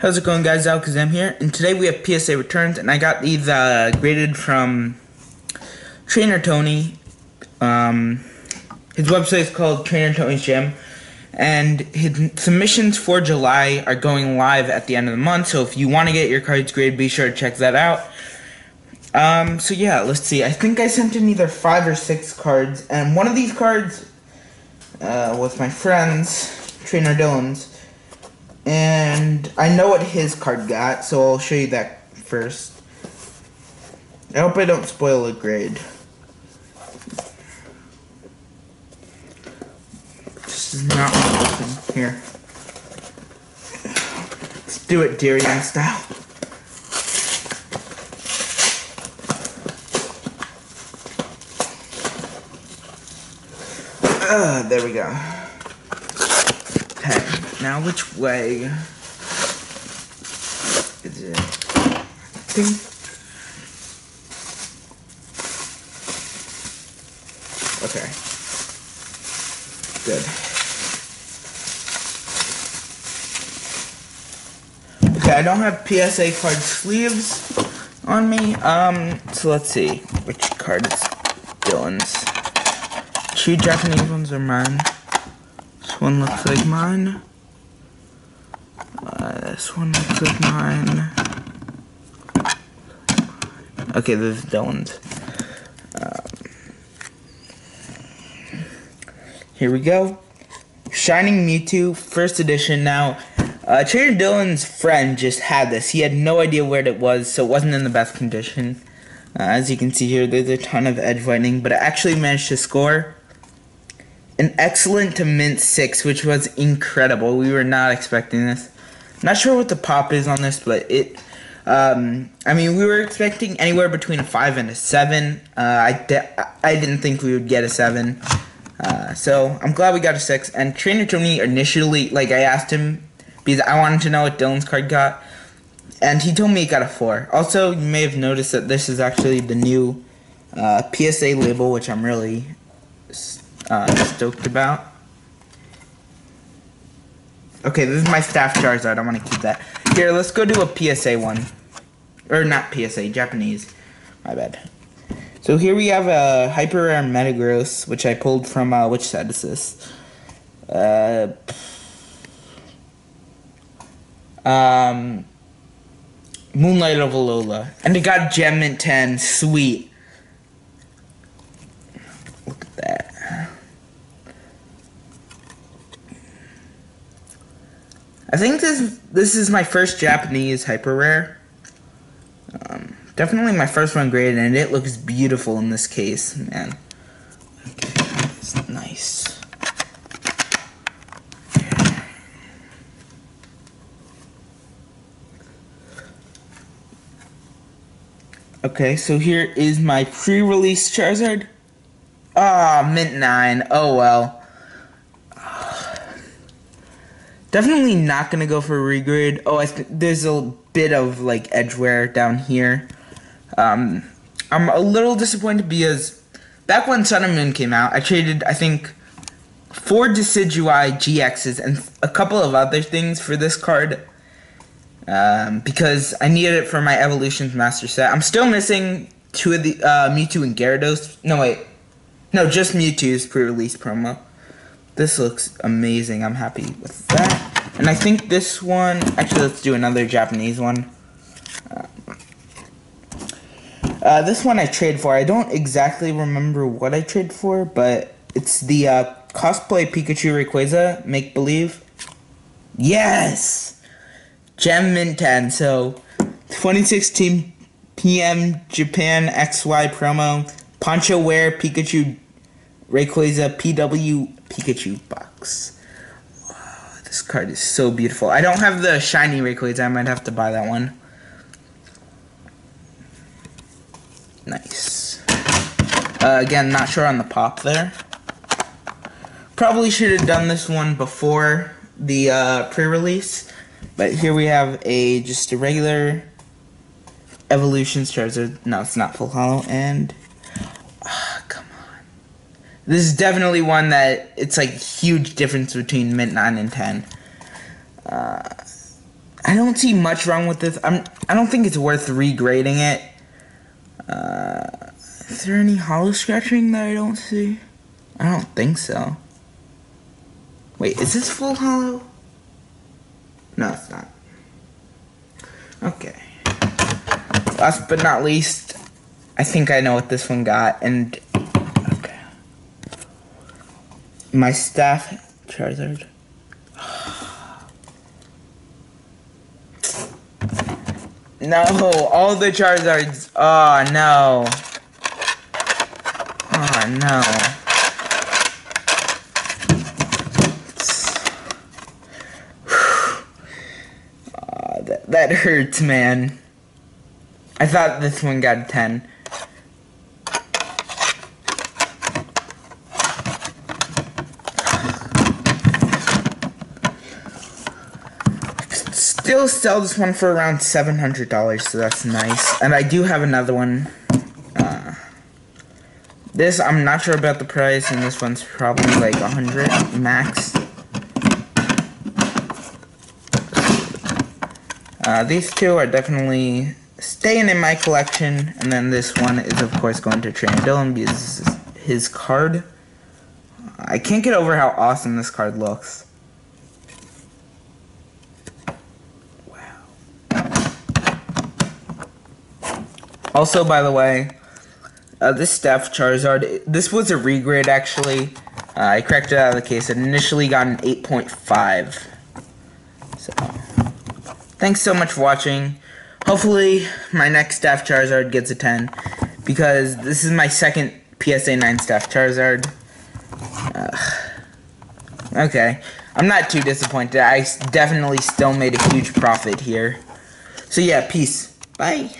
How's it going guys, Alakazam here, and today we have PSA returns, and I got these uh, graded from Trainer Tony. Um, his website is called Trainer Tony's Gym, and his submissions for July are going live at the end of the month, so if you want to get your cards graded, be sure to check that out. Um, so yeah, let's see, I think I sent in either five or six cards, and one of these cards uh, was my friend's, Trainer Dylan's, and I know what his card got, so I'll show you that first. I hope I don't spoil a grade. This is not open. Here. Let's do it Darian style. Uh, there we go. Now which way is it? I think Okay. Good. Okay, I don't have PSA card sleeves on me. Um, so let's see which card is Dylan's. Two Japanese ones are mine. This one looks like mine. Uh, this one looks like mine. Okay, this is Dylan's. Um, here we go. Shining Mewtwo, first edition. Now, uh, Trader Dylan's friend just had this. He had no idea where it was, so it wasn't in the best condition. Uh, as you can see here, there's a ton of edge whitening, but it actually managed to score an excellent to mint 6, which was incredible. We were not expecting this. Not sure what the pop is on this, but it. Um, I mean, we were expecting anywhere between a five and a seven. Uh, I I didn't think we would get a seven. Uh, so I'm glad we got a six. And Trainer Tony initially, like I asked him because I wanted to know what Dylan's card got, and he told me it got a four. Also, you may have noticed that this is actually the new uh, PSA label, which I'm really uh, stoked about. Okay, this is my staff Charizard. I want to keep that. Here, let's go do a PSA one. Or not PSA, Japanese. My bad. So here we have a Hyper Rare Metagross, which I pulled from, uh, which set is this? Uh, um, Moonlight of Alola. And it got Gem Mint 10. Sweet. Look at that. I think this this is my first Japanese hyper rare. Um, definitely my first one graded, and it looks beautiful in this case, man. Okay, it's nice. Okay, so here is my pre-release Charizard. Ah, oh, mint 9. Oh well. Definitely not gonna go for a regrade. Oh, th- there's a bit of like edge wear down here. Um, I'm a little disappointed because back when Sun and Moon came out, I traded I think four Decidueye GXs and a couple of other things for this card. Um, because I needed it for my Evolutions Master set. I'm still missing two of the uh, Mewtwo and Gyarados. No wait, no, just Mewtwo's pre-release promo. This looks amazing. I'm happy with that. And I think this one, actually let's do another Japanese one. Uh, uh, this one I trade for. I don't exactly remember what I trade for, but it's the uh, cosplay Pikachu Rayquaza, make believe. Yes! Gem Mint 10. So, 2016 PM Japan XY promo. Poncho Wear Pikachu Rayquaza PW Pikachu box. Wow, this card is so beautiful. I don't have the shiny Rayquaza. I might have to buy that one. Nice. Uh, again, not sure on the pop there. Probably should have done this one before the uh, pre-release. But here we have a just a regular Evolutions Charizard. No, it's not full holo. And this is definitely one that it's like huge difference between mint 9 and 10. Uh, I don't see much wrong with this. I'm. I don't think it's worth regrading it. Uh, is there any holo scratching that I don't see? I don't think so. Wait, is this full holo? No, it's not. Okay. Last but not least, I think I know what this one got, and okay. My staff Charizard. No, all the Charizards. Oh no. Oh no. Oh, that, that hurts, man. I thought this one got 10. Still sell this one for around $700, so that's nice. And I do have another one. Uh, this, I'm not sure about the price, and this one's probably like 100 max. Uh, these two are definitely staying in my collection, and then this one is of course going to Trainer Dylan because his card. I can't get over how awesome this card looks. Also, by the way, uh, this Staff Charizard, this was a regrade actually. Uh, I cracked it out of the case. It initially got an 8.5. So, thanks so much for watching. Hopefully, my next Staff Charizard gets a 10, because this is my second PSA 9 Staff Charizard. okay, I'm not too disappointed. I definitely still made a huge profit here. So yeah, peace. Bye.